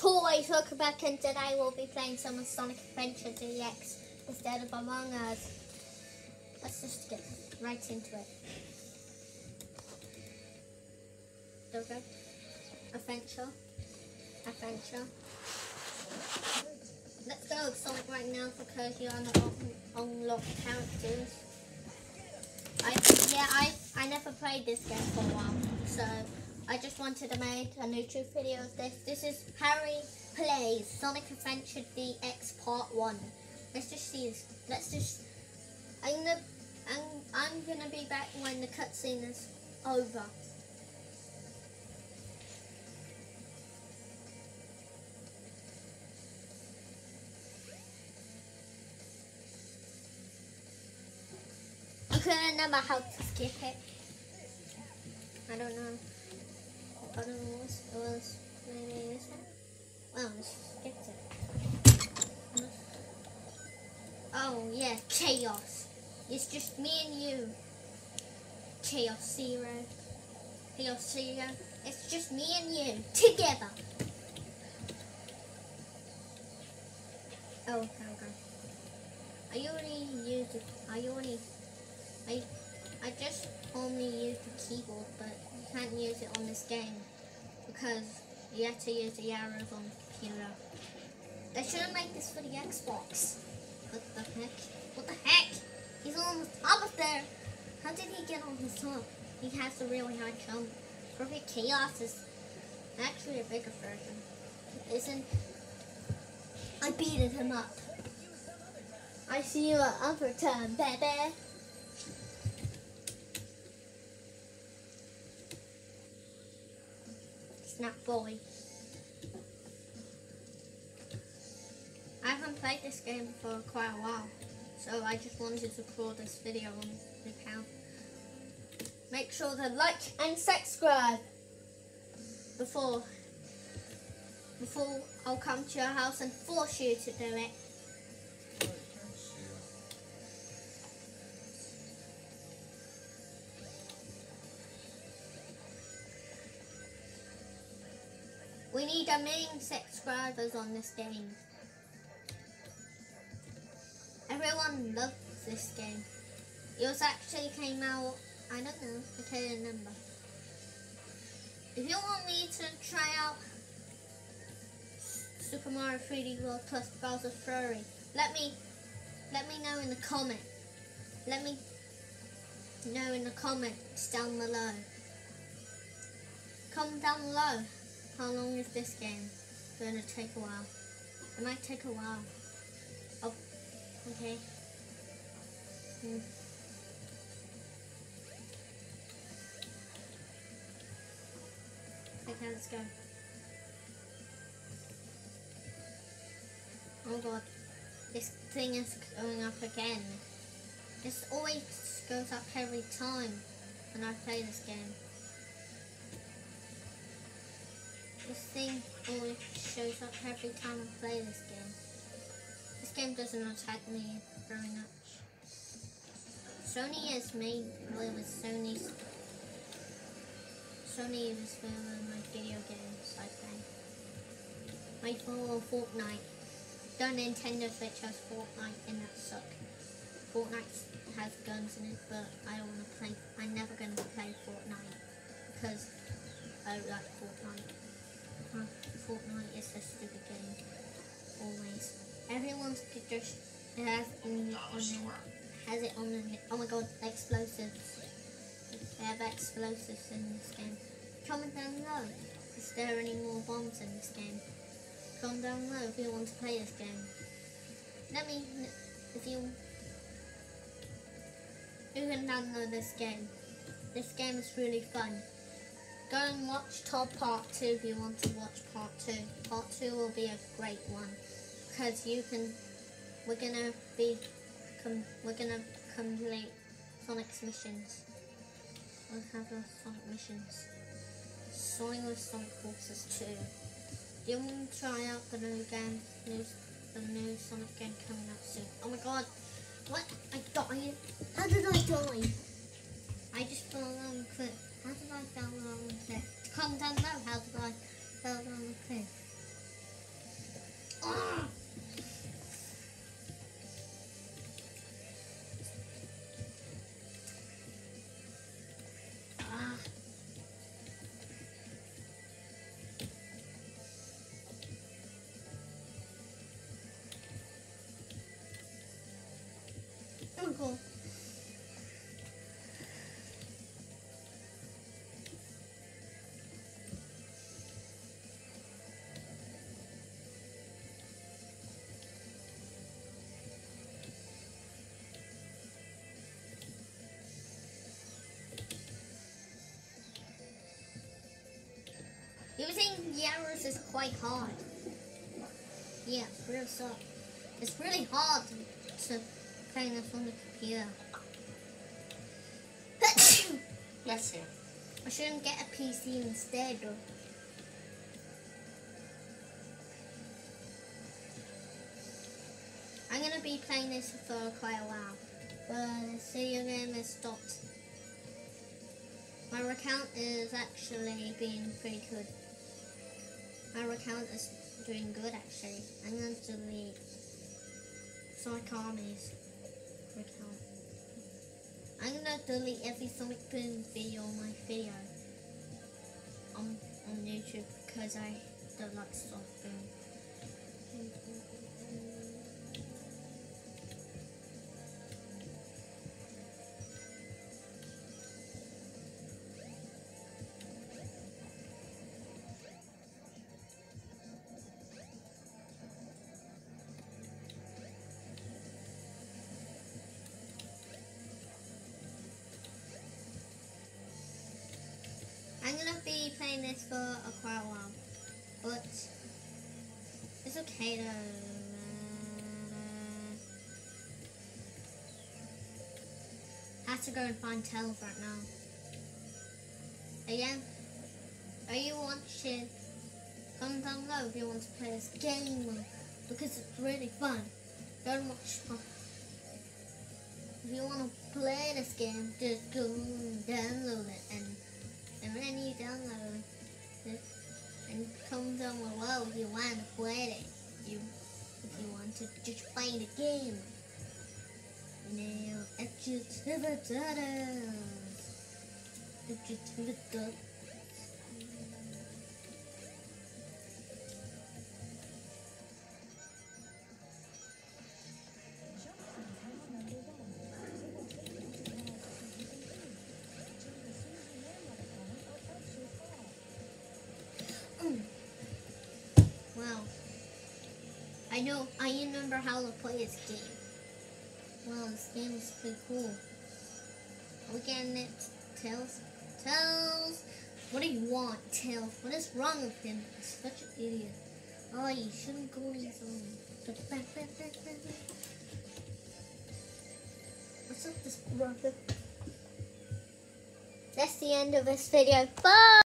toys, welcome back and today we'll be playing some Sonic Adventure DX instead of Among Us. Let's just get right into it. Go. Adventure. Adventure. Let's go with Sonic right now because you unlock, unlock characters. I yeah I I never played this game for a while, so I just wanted to make a new YouTube video of this. This is Harry plays Sonic Adventure DX Part One. Let's just see this. Let's just. I'm gonna I'm I'm gonna be back when the cutscene is over. I couldn't remember how to skip it. I don't know. Was. Maybe this. Oh yeah, chaos. It's just me and you. Chaos Zero. Chaos Zero. It's just me and you together. Oh, okay. I already used it. I already I I just only use the keyboard, but you can't use it on this game because you have to use the arrows on the computer. They should have made this for the Xbox. What the heck? What the heck? He's on the top of there. How did he get on the top? He has a really high jump. Perfect Chaos is actually a bigger version. Isn't? I beated him up. I see you at upper time, baby. Snap Boy. I haven't played this game for quite a while, so I just wanted to record this video on the account. Make sure to like and subscribe before before I'll come to your house and force you to do it. We need a million subscribers on this game. Everyone loves this game. It was actually came out, I don't know, I can't remember. If you want me to try out Super Mario 3D World plus Bowser Fury, let me let me know in the comment. Let me know in the comments down below. Comment down below. How long is this game to take a while? It might take a while. Oh, okay. Hmm. Okay, let's go. Oh god, this thing is going up again. This always goes up every time when I play this game. This thing always shows up every time I play this game. This game doesn't attack me very much. Sony is made with Sony's Sony is for my video games I play. My follow Fortnite. The Nintendo Switch has Fortnite and that suck. Fortnite has guns in it, but I don't want to play. I'm never going to play Fortnite because I like Fortnite. Fortnite is a stupid game. Always. Everyone's just has on, on has it on the oh my god, explosives. They have explosives in this game. Comment down below. Is there any more bombs in this game? Comment down below if you want to play this game. Let me if you you can download this game. This game is really fun. Go and watch Top Part 2 if you want to watch Part 2. Part 2 will be a great one. Because you can, we're gonna be, com, we're gonna complete Sonic's missions. We'll have the Sonic missions. Sonic with Sonic Forces 2. Do you want to try out the new game, new, the new Sonic game coming out soon? Oh my god, what? I died. How did I die? I just fell on a cliff. How did I down on the cliff? Come down now, how did I down on the cliff? Oh! Uncle. Using Yaris is quite hard. Yeah, real suck. It's really hard to, to play this on the computer. Bless you. I shouldn't get a PC instead though. I'm gonna be playing this for quite a while, but the video game has stopped. My account is actually being pretty good. My account is doing good actually. I'm gonna delete Sonic Armies account. I'm gonna delete every Sonic Boom video on my video on on YouTube because I don't like Sonic Boom. Playing this for a quite a while, but it's okay though. I have to go and find Tails right now. Again, are you watching? Comment down below if you want to play this game because it's really fun. Go and watch. my- If you want to play this game, just go download and then you download it and comment down below if you want to play it. You, if you want to just play the game. Now, executivities. Executivities. Mm. I know, I remember how to play this game. Wow, this game is pretty cool. We getting it? Tails? Tails! What do you want, Tails? What is wrong with him? He's such an idiot. Oh, you shouldn't go in his own. What's up, this brother? That's the end of this video. Bye!